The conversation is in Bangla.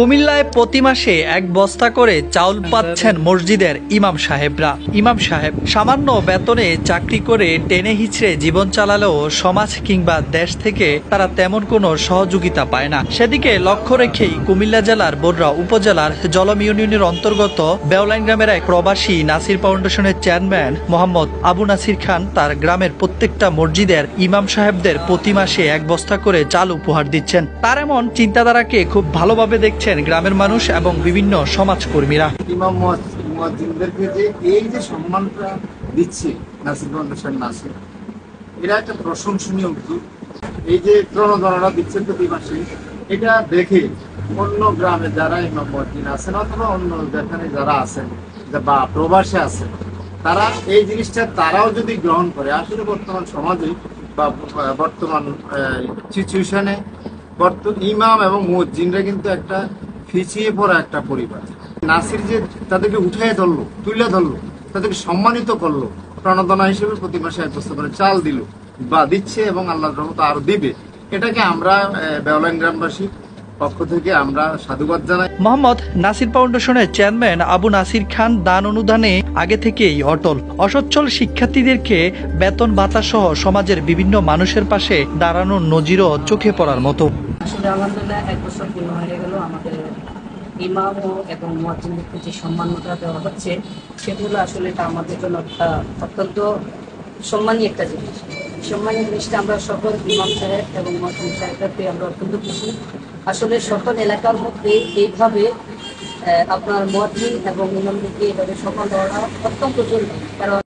কুমিল্লায় প্রতি মাসে এক বস্তা করে চাউল পাচ্ছেন মসজিদের ইমাম সাহেবরা। ইমাম সাহেব সামান্য বেতনে চাকরি করে টেনে হিচড়ে জীবন চালালেও সমাজ কিংবা দেশ থেকে তারা তেমন কোনো সহযোগিতা পায় না। সেদিকে লক্ষ্য রেখেই কুমিল্লা জেলার বড়রা উপজেলার জলম ইউনিয়নের অন্তর্গত বেওলাইন গ্রামের এক প্রবাসী নাসির ফাউন্ডেশনের চেয়ারম্যান মোহাম্মদ আবু নাসির খান তার গ্রামের প্রত্যেকটা মসজিদের ইমাম সাহেবদের প্রতি মাসে এক বস্তা করে চাল উপহার দিচ্ছেন। তার এমন চিন্তাধারাকে খুব ভালোভাবে দেখছেন গ্রামের মানুষ এবং বিভিন্ন সমাজকর্মীরা। দিচ্ছে এটা একটা প্রশংসনীয় উদ্যোগ। এই যে প্রণোদনাটা দিচ্ছেন প্রতি এটা দেখে অন্য গ্রামে যারা ইমাম মুয়াজ্জিন আছেন অথবা অন্য যেখানে যারা আছেন বা প্রবাসে আছেন, তারা এই জিনিসটা তারাও যদি গ্রহণ করে, আসলে বর্তমান সমাজে বা বর্তমান সিচুয়েশনে ইমাম এবং মুয়াজ্জিনরা কিন্তু একটা পিছিয়ে পড়া একটা পরিবার। নাসির যে তাদেরকে উঠে ধরলো তুলে ধরলো, তাদেরকে সম্মানিত করল প্রণোদনা হিসেবে প্রতি মাসে এক করে, চাল দিল, বা দিচ্ছে এবং আল্লাহ রহমত আরও দিবে। এটাকে আমরা বেওলাইন গ্রামবাসী পক্ষ থেকে আমরা সাধুবাদ জানাই। মোহাম্মদ নাসির ফাউন্ডেশনের চেয়ারম্যান আবু নাসির খান দান অনুদানে আগে থেকেই অটল। অসচ্ছল শিক্ষার্থীদেরকে বেতন ভাতা সহ সমাজের বিভিন্ন মানুষের পাশে দাঁড়ানোর নজিরও চোখে পড়ার মতো। আসলে আলহামদুলিল্লাহ এক বছর পূর্ণ হয়ে গেল। আমাদের ইমাম ও এবং মুয়াজ্জিনদেরকে যে সম্মানটা দেওয়া হচ্ছে, সেগুলো আসলে এটা আমাদের জন্য একটা অত্যন্ত সম্মানী একটা জিনিস। সম্মানী জিনিসটা আমরা সকল ইমাম সাহেব এবং মুয়াজ্জিন সাহেবরা পেয়ে আমরা অত্যন্ত খুশি। আসলে সকল এলাকার মধ্যে এইভাবে আপনার মুয়াজ্জিন এবং ইমামদেরকে এভাবে সম্মান দেওয়াটা অত্যন্ত জরুরি। কারণ